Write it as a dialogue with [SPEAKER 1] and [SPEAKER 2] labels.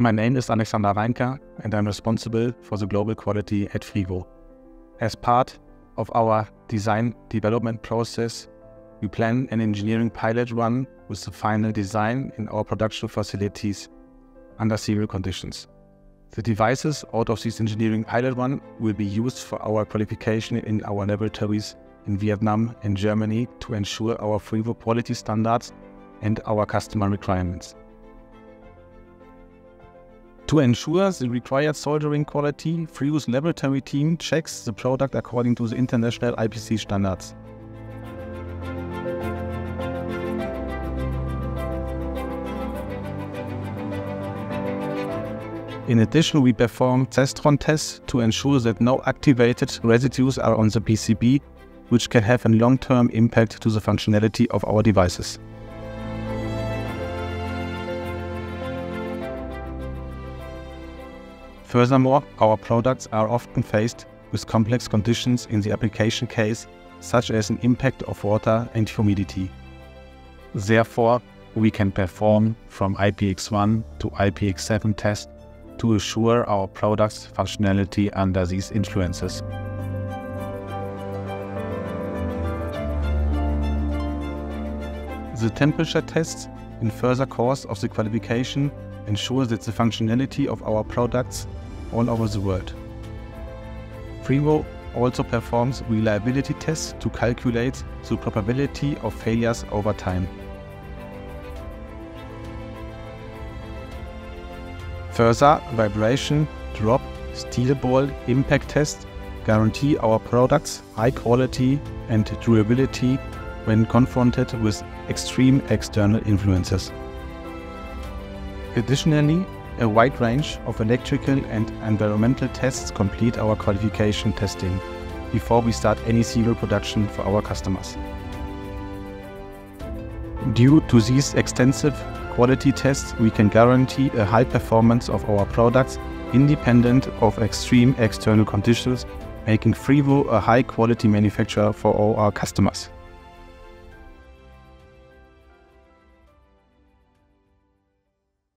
[SPEAKER 1] My name is Alexander Reinker, and I'm responsible for the global quality at Friwo. As part of our design development process, we plan an engineering pilot run with the final design in our production facilities under serial conditions. The devices out of this engineering pilot run will be used for our qualification in our laboratories in Vietnam and Germany to ensure our Friwo quality standards and our customer requirements. To ensure the required soldering quality, Friwo's laboratory team checks the product according to the international IPC standards. In addition, we perform test run tests to ensure that no activated residues are on the PCB, which can have a long-term impact to the functionality of our devices. Furthermore, our products are often faced with complex conditions in the application case, such as an impact of water and humidity. Therefore, we can perform from IPX1 to IPX7 tests to assure our product's functionality under these influences. The temperature tests in further course of the qualification ensure that the functionality of our products all over the world. Friwo also performs reliability tests to calculate the probability of failures over time. Further, vibration, drop, steel ball impact tests guarantee our products high quality and durability when confronted with extreme external influences. Additionally, a wide range of electrical and environmental tests complete our qualification testing before we start any serial production for our customers. Due to these extensive quality tests, we can guarantee a high performance of our products independent of extreme external conditions, making Friwo a high quality manufacturer for all our customers.